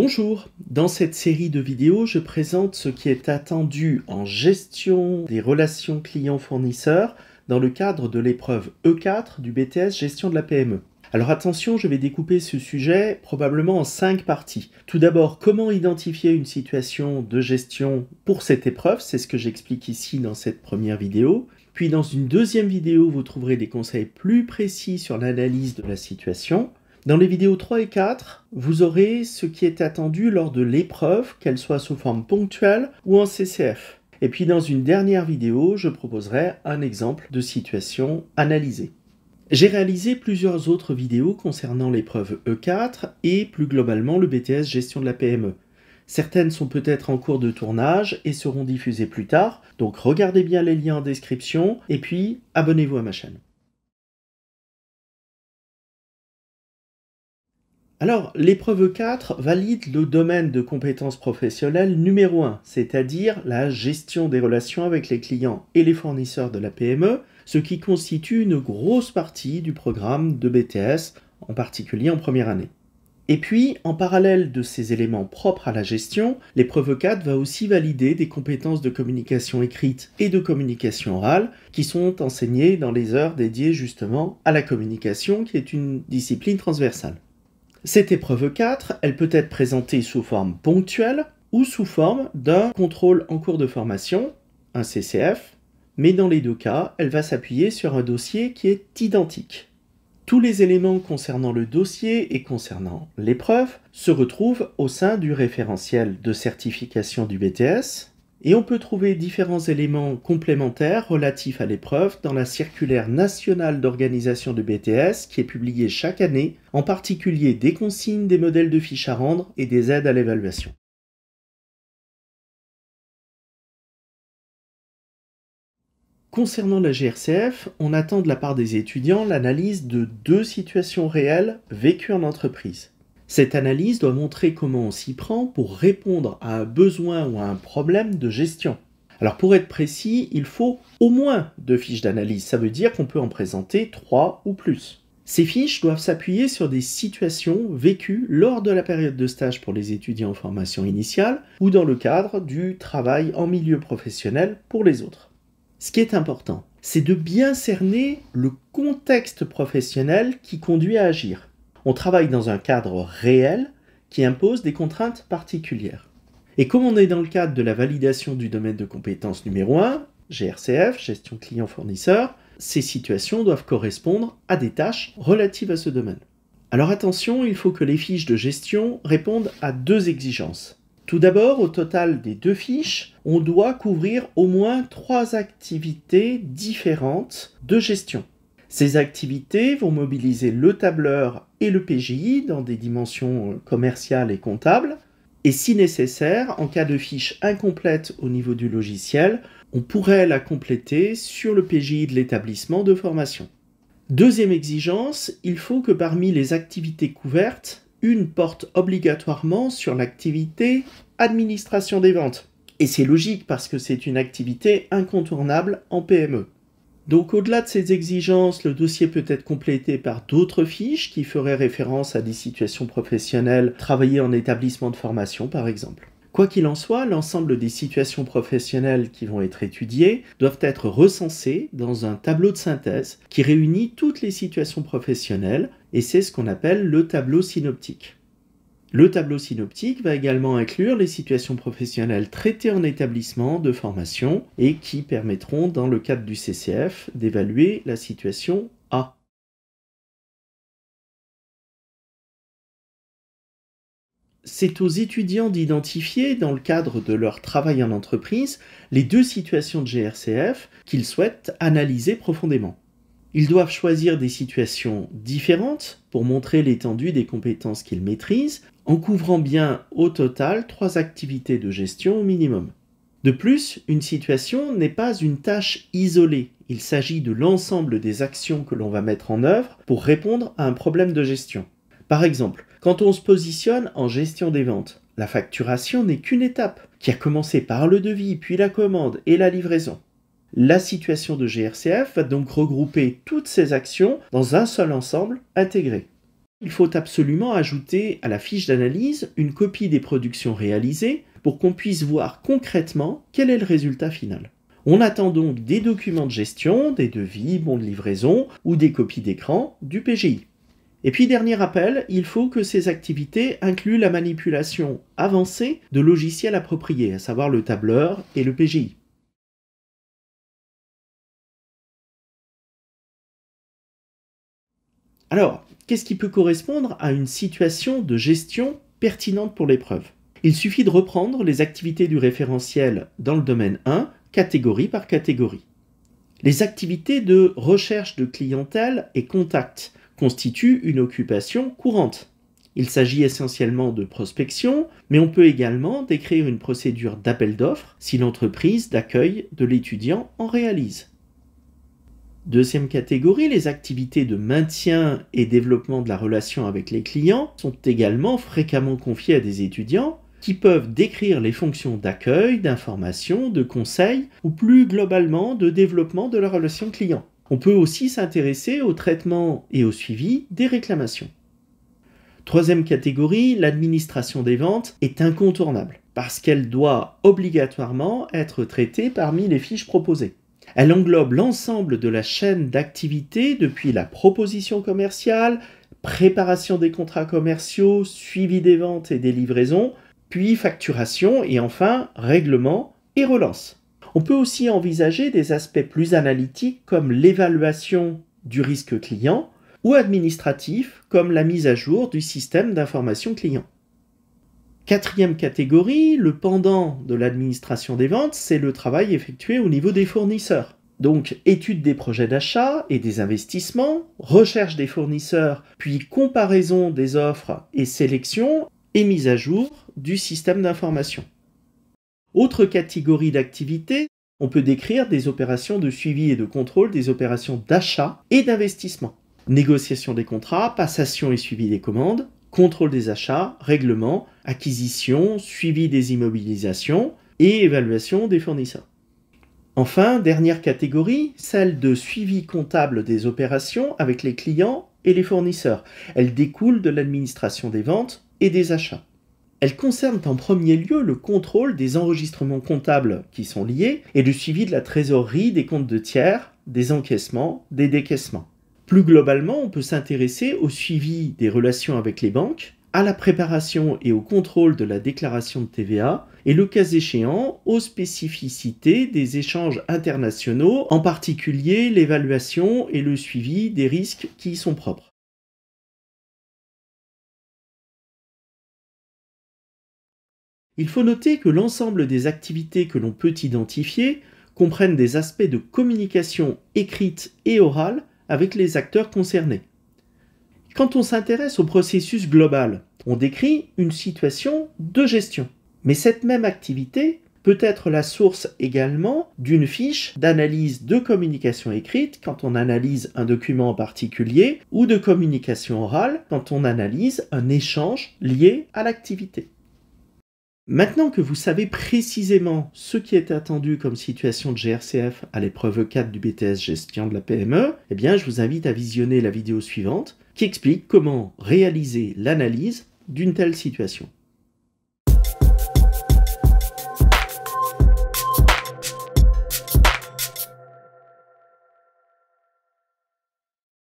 Bonjour, dans cette série de vidéos, je présente ce qui est attendu en gestion des relations clients-fournisseurs dans le cadre de l'épreuve E4 du BTS Gestion de la PME. Alors attention, je vais découper ce sujet probablement en cinq parties. Tout d'abord, comment identifier une situation de gestion pour cette épreuve, c'est ce que j'explique ici dans cette première vidéo. Puis dans une deuxième vidéo, vous trouverez des conseils plus précis sur l'analyse de la situation. Dans les vidéos 3 et 4, vous aurez ce qui est attendu lors de l'épreuve, qu'elle soit sous forme ponctuelle ou en CCF. Et puis dans une dernière vidéo, je proposerai un exemple de situation analysée. J'ai réalisé plusieurs autres vidéos concernant l'épreuve E4 et plus globalement le BTS gestion de la PME. Certaines sont peut-être en cours de tournage et seront diffusées plus tard, donc regardez bien les liens en description et puis abonnez-vous à ma chaîne. Alors, l'épreuve 4 valide le domaine de compétences professionnelles numéro 1, c'est-à-dire la gestion des relations avec les clients et les fournisseurs de la PME, ce qui constitue une grosse partie du programme de BTS, en particulier en première année. Et puis, en parallèle de ces éléments propres à la gestion, l'épreuve 4 va aussi valider des compétences de communication écrite et de communication orale qui sont enseignées dans les heures dédiées justement à la communication, qui est une discipline transversale. Cette épreuve 4, elle peut être présentée sous forme ponctuelle ou sous forme d'un contrôle en cours de formation, un CCF, mais dans les deux cas, elle va s'appuyer sur un dossier qui est identique. Tous les éléments concernant le dossier et concernant l'épreuve se retrouvent au sein du référentiel de certification du BTS, et on peut trouver différents éléments complémentaires relatifs à l'épreuve dans la circulaire nationale d'organisation de BTS qui est publiée chaque année, en particulier des consignes, des modèles de fiches à rendre et des aides à l'évaluation. Concernant la GRCF, on attend de la part des étudiants l'analyse de deux situations réelles vécues en entreprise. Cette analyse doit montrer comment on s'y prend pour répondre à un besoin ou à un problème de gestion. Alors pour être précis, il faut au moins deux fiches d'analyse. Ça veut dire qu'on peut en présenter trois ou plus. Ces fiches doivent s'appuyer sur des situations vécues lors de la période de stage pour les étudiants en formation initiale ou dans le cadre du travail en milieu professionnel pour les autres. Ce qui est important, c'est de bien cerner le contexte professionnel qui conduit à agir on travaille dans un cadre réel qui impose des contraintes particulières. Et comme on est dans le cadre de la validation du domaine de compétence numéro 1, GRCF, gestion client-fournisseur, ces situations doivent correspondre à des tâches relatives à ce domaine. Alors attention, il faut que les fiches de gestion répondent à deux exigences. Tout d'abord, au total des deux fiches, on doit couvrir au moins trois activités différentes de gestion. Ces activités vont mobiliser le tableur et le PGI dans des dimensions euh, commerciales et comptables. Et si nécessaire, en cas de fiche incomplète au niveau du logiciel, on pourrait la compléter sur le PGI de l'établissement de formation. Deuxième exigence, il faut que parmi les activités couvertes, une porte obligatoirement sur l'activité administration des ventes. Et c'est logique parce que c'est une activité incontournable en PME. Donc au-delà de ces exigences, le dossier peut être complété par d'autres fiches qui feraient référence à des situations professionnelles travaillées en établissement de formation par exemple. Quoi qu'il en soit, l'ensemble des situations professionnelles qui vont être étudiées doivent être recensées dans un tableau de synthèse qui réunit toutes les situations professionnelles et c'est ce qu'on appelle le tableau synoptique. Le tableau synoptique va également inclure les situations professionnelles traitées en établissement de formation et qui permettront, dans le cadre du CCF, d'évaluer la situation A. C'est aux étudiants d'identifier, dans le cadre de leur travail en entreprise, les deux situations de GRCF qu'ils souhaitent analyser profondément. Ils doivent choisir des situations différentes pour montrer l'étendue des compétences qu'ils maîtrisent, en couvrant bien au total trois activités de gestion au minimum. De plus, une situation n'est pas une tâche isolée, il s'agit de l'ensemble des actions que l'on va mettre en œuvre pour répondre à un problème de gestion. Par exemple, quand on se positionne en gestion des ventes, la facturation n'est qu'une étape, qui a commencé par le devis, puis la commande et la livraison. La situation de GRCF va donc regrouper toutes ces actions dans un seul ensemble intégré. il faut absolument ajouter à la fiche d'analyse une copie des productions réalisées pour qu'on puisse voir concrètement quel est le résultat final. On attend donc des documents de gestion, des devis, bons de livraison ou des copies d'écran du PGI. Et puis dernier rappel, il faut que ces activités incluent la manipulation avancée de logiciels appropriés, à savoir le tableur et le PGI. Alors, qu'est-ce qui peut correspondre à une situation de gestion pertinente pour l'épreuve? Il suffit de reprendre les activités du référentiel dans le domaine 1, catégorie par catégorie. Les activités de recherche de clientèle et contact constituent une occupation courante. Il s'agit essentiellement de prospection, mais on peut également décrire une procédure d'appel d'offres si l'entreprise d'accueil de l'étudiant en réalise. Deuxième catégorie, les activités de maintien et développement de la relation avec les clients sont également fréquemment confiées à des étudiants qui peuvent décrire les fonctions d'accueil, d'information, de conseil ou plus globalement de développement de la relation client. On peut aussi s'intéresser au traitement et au suivi des réclamations. Troisième catégorie, l'administration des ventes est incontournable parce qu'elle doit obligatoirement être traitée parmi les fiches proposées. Elle englobe l'ensemble de la chaîne d'activité depuis la proposition commerciale, préparation des contrats commerciaux, suivi des ventes et des livraisons, puis facturation et enfin règlement et relance. On peut aussi envisager des aspects plus analytiques comme l'évaluation du risque client ou administratifs comme la mise à jour du système d'information client. Quatrième catégorie, le pendant de l'administration des ventes, c'est le travail effectué au niveau des fournisseurs. Donc étude des projets d'achat et des investissements, recherche des fournisseurs, puis comparaison des offres et sélection et mise à jour du système d'information. Autre catégorie d'activité, on peut décrire des opérations de suivi et de contrôle des opérations d'achat et d'investissement. Négociation des contrats, passation et suivi des commandes, contrôle des achats, règlement, acquisition, suivi des immobilisations et évaluation des fournisseurs. Enfin, dernière catégorie, celle de suivi comptable des opérations avec les clients et les fournisseurs. Elle découle de l'administration des ventes et des achats. Elle concerne en premier lieu le contrôle des enregistrements comptables qui sont liés et le suivi de la trésorerie des comptes de tiers, des encaissements, des décaissements. Plus globalement, on peut s'intéresser au suivi des relations avec les banques, à la préparation et au contrôle de la déclaration de TVA, et le cas échéant aux spécificités des échanges internationaux, en particulier l'évaluation et le suivi des risques qui y sont propres. Il faut noter que l'ensemble des activités que l'on peut identifier comprennent des aspects de communication écrite et orale avec les acteurs concernés. Quand on s'intéresse au processus global, on décrit une situation de gestion. Mais cette même activité peut être la source également d'une fiche d'analyse de communication écrite quand on analyse un document en particulier ou de communication orale quand on analyse un échange lié à l'activité. Maintenant que vous savez précisément ce qui est attendu comme situation de GRCF à l'épreuve 4 du BTS Gestion de la PME, eh bien je vous invite à visionner la vidéo suivante qui explique comment réaliser l'analyse d'une telle situation.